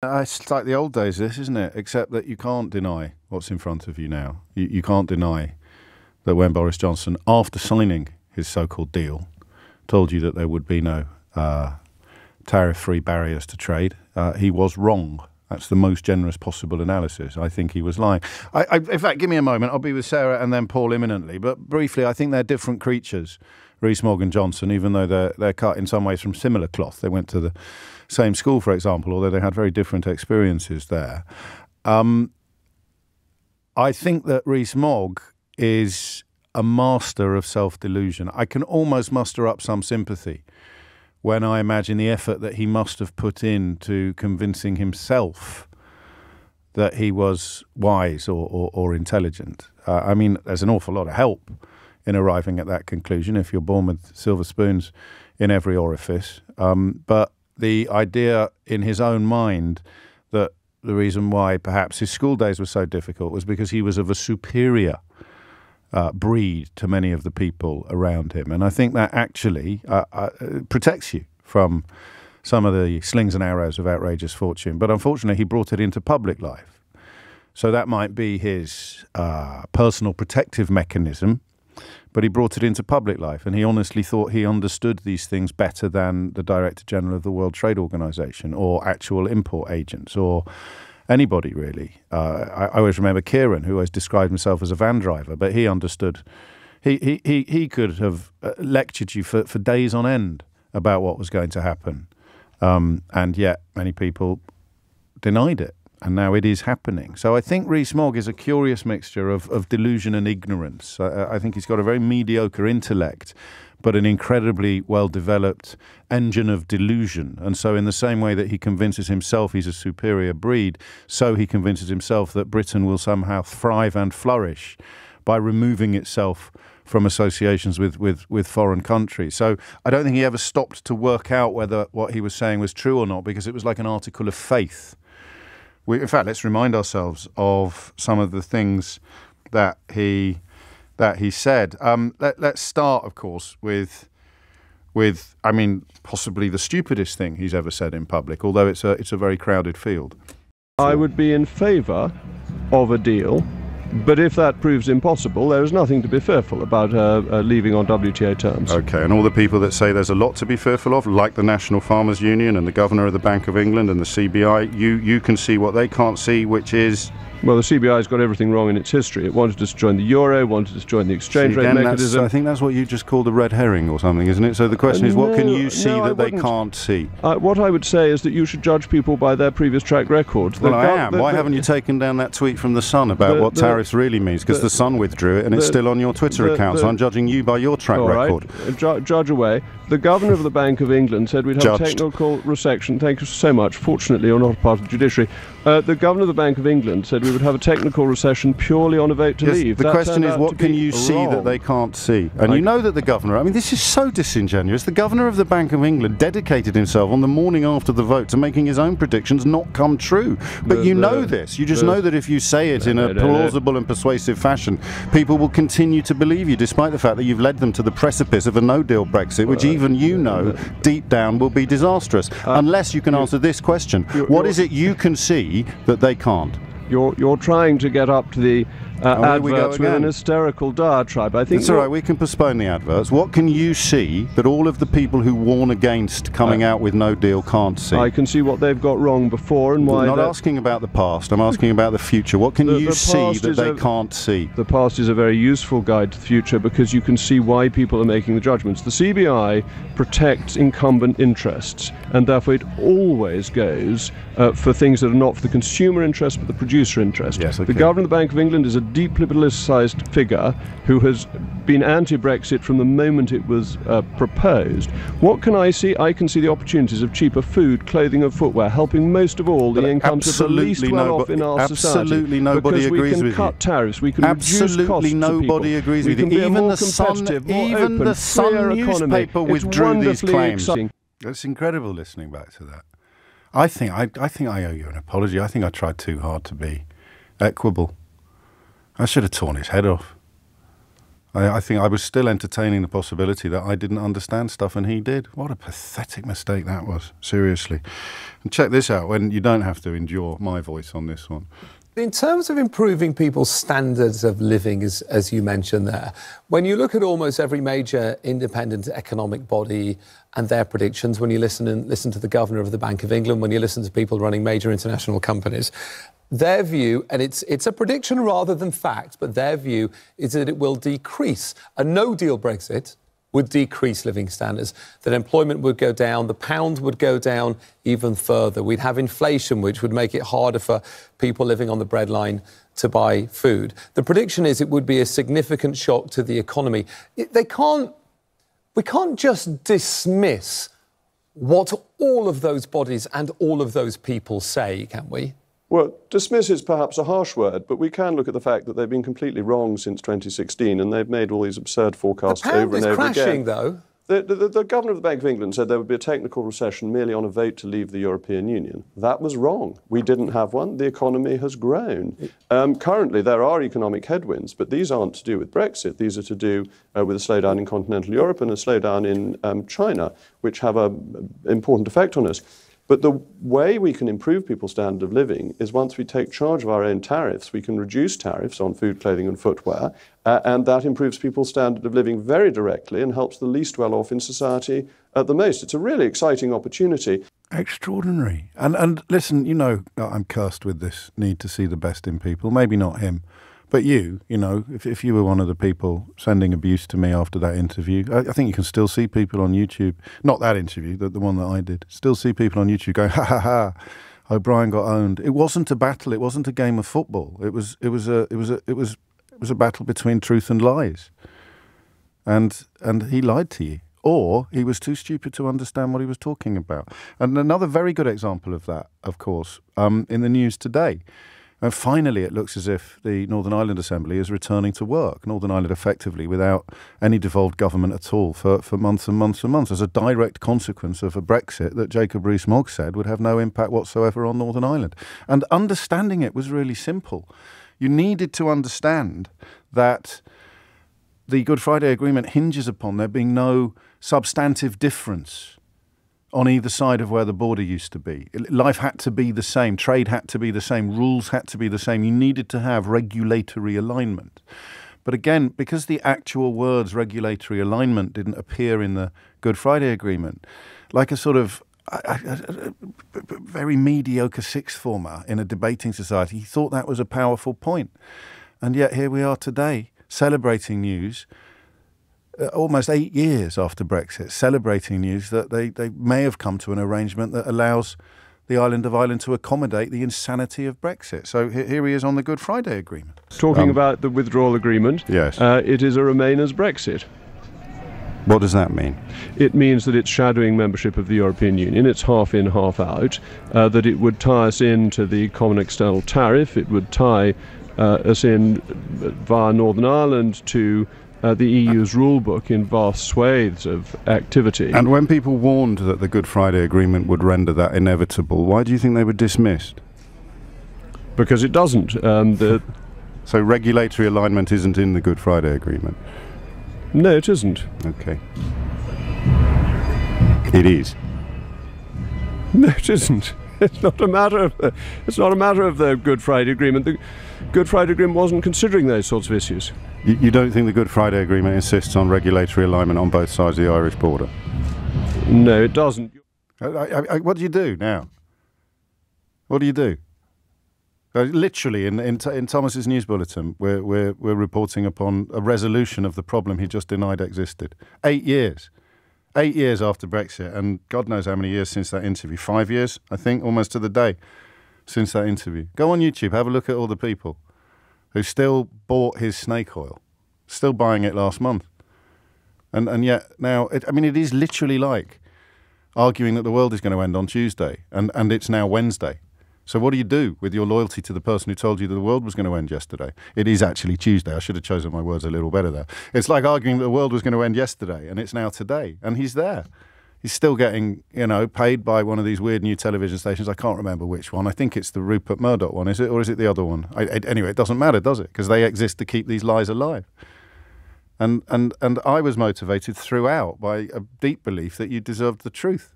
Uh, it's like the old days, this, isn't it? Except that you can't deny what's in front of you now. You, you can't deny that when Boris Johnson, after signing his so called deal, told you that there would be no uh, tariff free barriers to trade, uh, he was wrong. That's the most generous possible analysis. I think he was lying. I, I, in fact, give me a moment. I'll be with Sarah and then Paul imminently. But briefly, I think they're different creatures, Rees Mogg and Johnson, even though they're, they're cut in some ways from similar cloth. They went to the same school, for example, although they had very different experiences there. Um, I think that Rees Mogg is a master of self delusion. I can almost muster up some sympathy when I imagine the effort that he must have put in to convincing himself that he was wise or, or, or intelligent. Uh, I mean, there's an awful lot of help in arriving at that conclusion if you're born with silver spoons in every orifice. Um, but the idea in his own mind that the reason why perhaps his school days were so difficult was because he was of a superior uh, breed to many of the people around him. And I think that actually uh, uh, protects you from some of the slings and arrows of outrageous fortune. But unfortunately, he brought it into public life. So that might be his uh, personal protective mechanism but he brought it into public life and he honestly thought he understood these things better than the Director General of the World Trade Organization or actual import agents or anybody really. Uh, I, I, always remember Kieran, who always described himself as a van driver, but he understood. He, he, he, he could have uh, lectured you for, for days on end about what was going to happen. Um, and yet, many people denied it and now it is happening. So I think Rees Mogg is a curious mixture of, of delusion and ignorance. I, I think he's got a very mediocre intellect, but an incredibly well developed engine of delusion. And so, in the same way that he convinces himself he's a superior breed, so he convinces himself that Britain will somehow thrive and flourish by removing itself from associations with, with, with foreign countries. So I don't think he ever stopped to work out whether what he was saying was true or not because it was like an article of faith we, in fact, let's remind ourselves of some of the things that he that he said. Um, let, let's start, of course, with with I mean, possibly the stupidest thing he's ever said in public, although it's a it's a very crowded field. I would be in favour of a deal but if that proves impossible, there is nothing to be fearful about uh, uh, leaving on WTO terms. Okay, and all the people that say there's a lot to be fearful of, like the National Farmers Union and the Governor of the Bank of England and the CBI, you, you can see what they can't see, which is well, the CBI has got everything wrong in its history. It wanted us to join the euro, wanted us to join the exchange see, rate mechanism. I think that's what you just called a red herring or something, isn't it? So the question uh, is, what no, can you see no, that they can't see? Uh, what I would say is that you should judge people by their previous track record. The well, I am. The, Why the, haven't you taken down that tweet from the Sun about what tariffs really means? Because the, Sun withdrew it, and it's still on your Twitter account. so I'm judging you by your track record. Right. Uh, ju- judge away. The governor of the Bank of England said we'd have Judged. technical recession. Thank you so much. Fortunately, you're not part of the judiciary. Uh, the governor of the Bank of England said we would have a technical recession purely on a vote to yes, leave. The that question is, what can you wrong. see that they can't see? And I you know that the governor, I mean, this is so disingenuous. The governor of the Bank of England dedicated himself on the morning after the vote to making his own predictions not come true. But the, you the, know this. You just know that if you say it in a plausible and persuasive fashion, people will continue to believe you, despite the fact that you've led them to the precipice of a no deal Brexit, which even you know deep down will be disastrous. Uh, Unless you can answer this question What is it you can see? That they can't. You're, you're trying to get up to the uh, adverts with an hysterical diatribe. I think it's all right. We can postpone the adverts. What can you see that all of the people who warn against coming uh, out with no deal can't see? I can see what they've got wrong before and why. I'm not asking about the past. I'm asking about the future. What can the, you the see that they a, can't see? The past is a very useful guide to the future because you can see why people are making the judgments. The CBI protects incumbent interests, and therefore it always goes uh, for things that are not for the consumer interest but the producer interest. Yes, okay. The governor of the Bank of England is a deeply politicised figure who has been anti-Brexit from the moment it was uh, proposed. What can I see? I can see the opportunities of cheaper food, clothing and footwear, helping most of all the but incomes of the least well off in our absolutely society. Absolutely nobody agrees with you. we can cut tariffs, we can absolutely reduce costs nobody agrees we with you. Even the Sun, even open, the Sun newspaper economy. withdrew these claims. Exciting. It's incredible listening back to that. I think I, I think I owe you an apology. I think I tried too hard to be equable. I should have torn his head off. I, I think I was still entertaining the possibility that I didn't understand stuff and he did. What a pathetic mistake that was, seriously. And check this out when you don't have to endure my voice on this one. In terms of improving people's standards of living, as, as you mentioned there, when you look at almost every major independent economic body and their predictions, when you listen and listen to the governor of the Bank of England, when you listen to people running major international companies, their view, and it's, it's a prediction rather than fact, but their view is that it will decrease. A no deal Brexit would decrease living standards, that employment would go down, the pound would go down even further. We'd have inflation, which would make it harder for people living on the breadline to buy food. The prediction is it would be a significant shock to the economy. They can't, we can't just dismiss what all of those bodies and all of those people say, can we? Well, dismiss is perhaps a harsh word, but we can look at the fact that they've been completely wrong since 2016 and they've made all these absurd forecasts the over and over crashing, again. though. The, the, the, governor of the Bank of England said there would be a technical recession merely on a vote to leave the European Union. That was wrong. We didn't have one. The economy has grown. Um, currently, there are economic headwinds, but these aren't to do with Brexit. These are to do uh, with a slowdown in continental Europe and a slowdown in um, China, which have an important effect on us. But the way we can improve people's standard of living is once we take charge of our own tariffs, we can reduce tariffs on food, clothing, and footwear, uh, and that improves people's standard of living very directly and helps the least well off in society at the most. It's a really exciting opportunity. Extraordinary. And and listen, you know, I'm cursed with this need to see the best in people. Maybe not him. But you, you know, if, if you were one of the people sending abuse to me after that interview, I, I, think you can still see people on YouTube, not that interview, the, the one that I did, still see people on YouTube going, ha ha ha, O'Brien got owned. It wasn't a battle. It wasn't a game of football. It was, it was a, it was a, it was, it was a battle between truth and lies. And, and he lied to you. Or he was too stupid to understand what he was talking about. And another very good example of that, of course, um, in the news today and finally, it looks as if the Northern Ireland Assembly is returning to work, Northern Ireland effectively, without any devolved government at all for, for months and months and months, as a direct consequence of a Brexit that Jacob Rees Mogg said would have no impact whatsoever on Northern Ireland. And understanding it was really simple. You needed to understand that the Good Friday Agreement hinges upon there being no substantive difference on either side of where the border used to be. Life had to be the same, trade had to be the same, rules had to be the same. You needed to have regulatory alignment. But again, because the actual words regulatory alignment didn't appear in the Good Friday Agreement, like a sort of a, a, a, very mediocre sixth former in a debating society, he thought that was a powerful point. And yet here we are today celebrating news almost eight years after Brexit, celebrating news that they, they may have come to an arrangement that allows the island of Ireland to accommodate the insanity of Brexit. So here he is on the Good Friday Agreement. Talking um, about the withdrawal agreement, yes, uh, it is a Remainers Brexit. What does that mean? It means that it's shadowing membership of the European Union. It's half in, half out. Uh, that it would tie us into the common external tariff. It would tie uh, us in via Northern Ireland to uh, the EU's rulebook in vast swathes of activity. And when people warned that the Good Friday Agreement would render that inevitable, why do you think they were dismissed? Because it doesn't. Um, the so regulatory alignment isn't in the Good Friday Agreement? No, it isn't. Okay. It is. No, it isn't. It's not a matter of the, it's not a matter of the Good Friday Agreement. The Good Friday Agreement wasn't considering those sorts of issues. You, you don't think the Good Friday Agreement insists on regulatory alignment on both sides of the Irish border? No, it doesn't. I, I, I, what do you do now? What do you do? Uh, literally, in, in, in, Thomas's news bulletin, we're, we're, we're reporting upon a resolution of the problem he just denied existed. Eight years. Eight years after Brexit, and God knows how many years since that interview. Five years, I think, almost to the day since that interview. Go on YouTube, have a look at all the people who still bought his snake oil, still buying it last month. And, and yet now, it, I mean, it is literally like arguing that the world is going to end on Tuesday and, and it's now Wednesday. So what do you do with your loyalty to the person who told you that the world was going to end yesterday? It is actually Tuesday. I should have chosen my words a little better there. It's like arguing that the world was going to end yesterday and it's now today. And he's there he's still getting, you know, paid by one of these weird new television stations. I can't remember which one. I think it's the Rupert Murdoch one, is it, or is it the other one? I, I, anyway, it doesn't matter, does it? Because they exist to keep these lies alive. And, and, and I was motivated throughout by a deep belief that you deserved the truth.